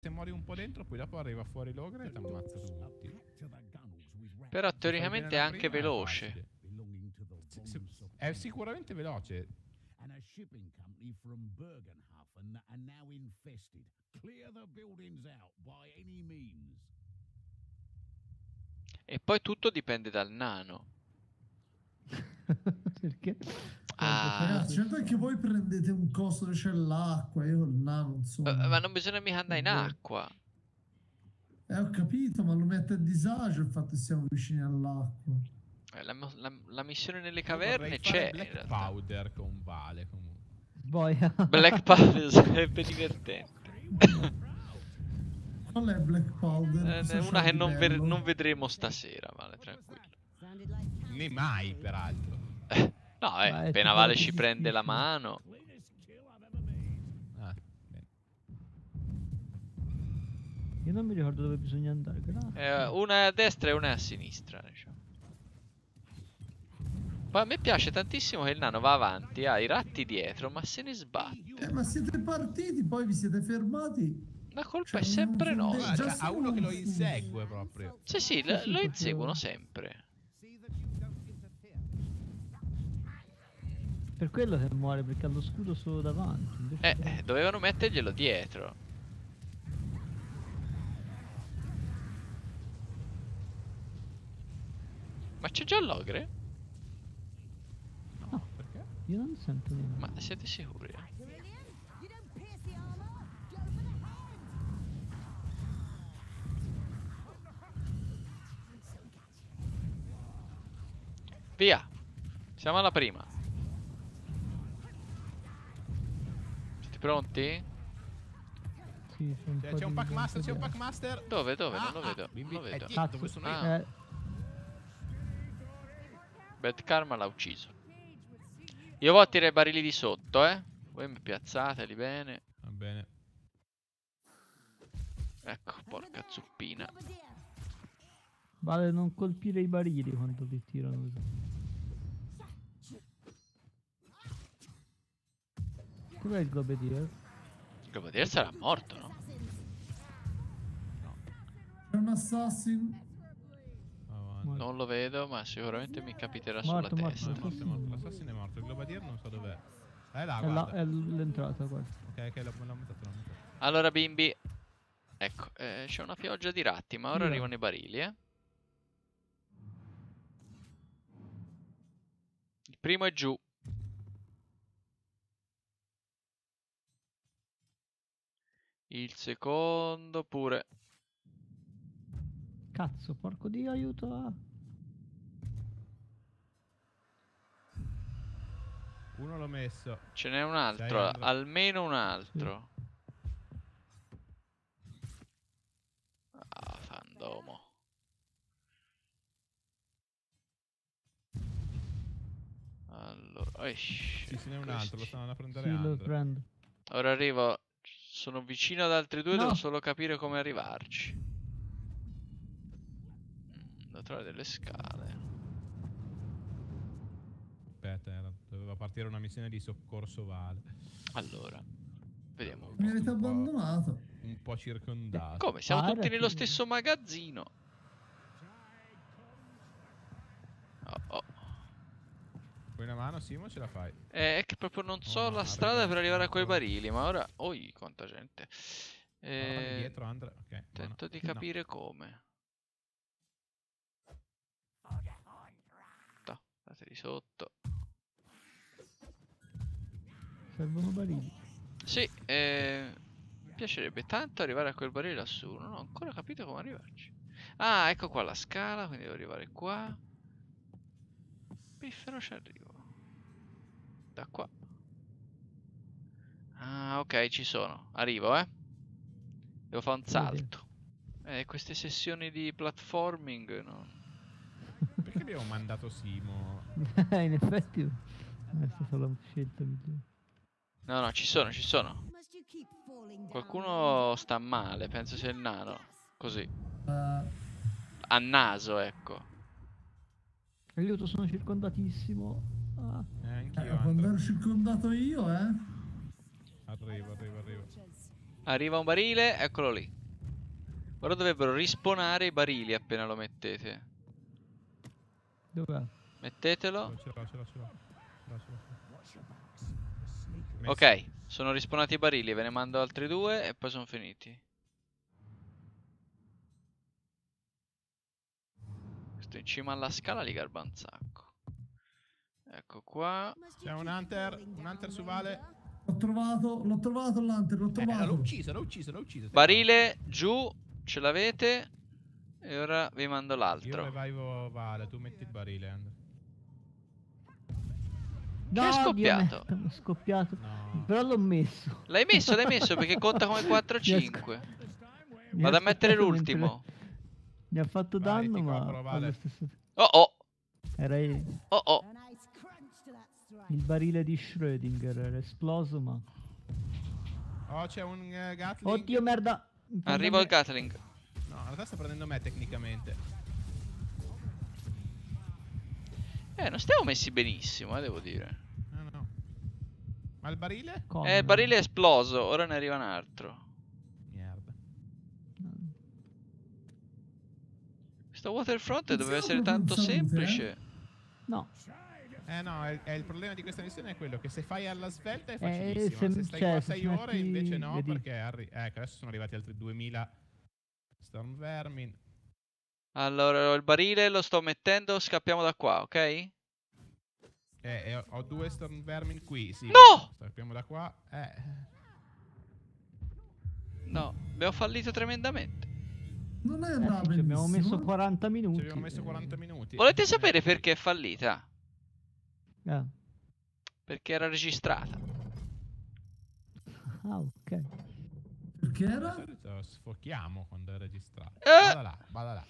se muori un po' dentro, poi dopo arriva fuori l'ogre e ti ammazza tutti. Però teoricamente è anche veloce. È sicuramente veloce. and a shipping company from Bergenhafen that are now infested. Clear the buildings out by any means. E poi tutto dipende dal nano. Perché? Ah. Ragazzi, certo che voi prendete un coso dove c'è l'acqua, io il nano, insomma. Eh, Ma non bisogna mica andare in acqua. Eh, ho capito, ma lo mette a disagio il fatto che siamo vicini all'acqua. Eh, La, la- la missione nelle caverne c'è. Black. Powder con Vale comunque. Boia. Black Powder sarebbe divertente. Qual è Black Powder? Eh, è una che non, non vedremo stasera, vale, tranquillo. Né mai, peraltro. No, eh, appena Vale ci prende la mano. Ah. Io non mi ricordo dove bisogna andare. Eh, una è a destra e una è a sinistra. Diciamo. Poi a me piace tantissimo che il nano va avanti, ha i ratti dietro, ma se ne sbatte. Eh, ma siete partiti, poi vi siete fermati. La colpa Cioè, è sempre nostra. Cioè, ha uno che lo insegue proprio. Sì, sì, lo, lo inseguono sempre. Per quello che muore, perché ha lo scudo solo davanti. Eh, no. eh, dovevano metterglielo dietro. Ma c'è già l'ogre? No, Perché? io non sento niente. Ma siete sicuri? Via! Siamo alla prima. Pronti? Sì, c'è un C'è, un di pack master, c'è un gente pack master. Dove, dove? Ah, non lo ah, vedo. bimbi, Non lo è vedo. dietro, dove sono io. Ah. Eh, Bad Karma l'ha ucciso. Io vado a tirare i barili di sotto, eh. Voi mi piazzateli bene. Va bene. Ecco, porca zuppina. vale non colpire i barili quando li tirano. Dov'è il globedier? Il Gobadier sarà morto, no? C'è un assassin. Non lo vedo, ma sicuramente mi capiterà Morto, sulla morto, testa. Morto, morto. L'assassino è morto. Il globadier non so dov'è. È là, È, la- guarda. è l'entrata qua. Ok, ok, l'ho, l'ho mettato, l'ho mettato. Allora, bimbi. Ecco, eh, c'è una pioggia di ratti, ma ora Tira. arrivano i barili, eh. Il primo è giù. Il secondo pure. Cazzo, porco dio, aiuto! ah. Uno l'ho messo. Ce n'è un altro, Andrea. almeno un altro. Ah, fandomo. Allora, Sì, ce n'è un altro, lo stanno a prendere Sì, lo Andre. prendo. Ora arrivo. Sono vicino ad altri due, No. devo solo capire come arrivarci. Mm, Devo trovare delle scale. Aspetta, era- doveva partire una missione di soccorso Vale. Allora, vediamo. Mi avete Un po'- abbandonato. Un po' circondato. Come? Siamo tutti Parati. nello stesso magazzino. Oh, oh. Puoi una mano, Simo, ce la fai. Eh, È che proprio non so no, la strada per arrivare a quei barili, ma ora... Oi, quanta gente. Eh, dietro, Andre. Ok, buono. tento di No. capire come. No, date di sotto. Servono barili. Sì, eh, mi piacerebbe tanto arrivare a quel barile lassù. Non ho ancora capito come arrivarci. Ah, ecco qua la scala, quindi devo arrivare qua. Piffero ci arrivo. Da qua. Ah, ok, ci sono. Arrivo, eh. Devo fare un salto. Eh, queste sessioni di platforming, no? Perché abbiamo mandato Simo? In effetti è stata la scelta migliore. No, no, ci sono, ci sono. Qualcuno sta male, penso sia il nano. Così. Eh, A naso, ecco. Aiuto, sono circondatissimo. Ah, Eh, eh, quando ero circondato io, eh. Arrivo, arrivo, arrivo. Arriva un barile, eccolo lì. Ora dovrebbero rispawnare i barili appena lo mettete. Dov'è? Mettetelo. Ce l'ho, ce l'ho, ce. Ce. Ok, sono rispawnati i barili, ve ne mando altri due e poi sono finiti. Questo in cima alla scala li garba un sacco. Ecco qua. C'è un hunter, un hunter su Vale. L'ho trovato, l'ho trovato l'hunter, l'ho Eh, trovato. l'ho ucciso, l'ho ucciso, l'ho ucciso. Barile giù, ce l'avete. E ora vi mando Io l'altro. revivo Vale, tu metti il barile, Under. Che è scoppiato? È scoppiato. No. Però l'ho messo. L'hai messo, l'hai messo perché conta come 4-5. Vado a mettere l'ultimo. Mi ha fatto Vai, danno, ma Vale. Oh oh, era il, oh oh. Il barile di Schrödinger, era esploso, ma... Oh, c'è un eh, Gatling. Oddio, merda! Arrivo al Gatling. No, in realtà sta prendendo me tecnicamente. Eh, non stiamo messi benissimo, eh, devo dire. No, no. Ma il barile? Eh, il barile è esploso, ora ne arriva un altro. Merda. Questo waterfront doveva essere tanto salute, semplice. No, Eh no, è, è il problema di questa missione è quello che se fai alla svelta è Eh, facilissimo. se- se, stai cioè, qua se 6 ti ore invece no, vedi. perché arri- ecco, adesso sono arrivati altri 2000 Storm Vermin. Allora, il barile lo sto mettendo, scappiamo da qua, ok? Eh, e ho, ho due Storm Vermin qui, sì. No! Scappiamo da qua. Eh. No, abbiamo fallito tremendamente. Non è eh, sì, ci abbiamo messo 40 Ci minuti. abbiamo messo eh. 40 minuti. Volete Eh, sapere perché è fallita? Ah, Perché era registrata. ah, ok. Perché era? solito sfochiamo quando è registrato. Eh! Guarda là.